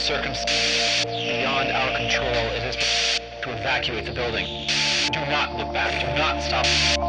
Circumstances beyond our control, it is to evacuate the building. Do not look back. Do not stop.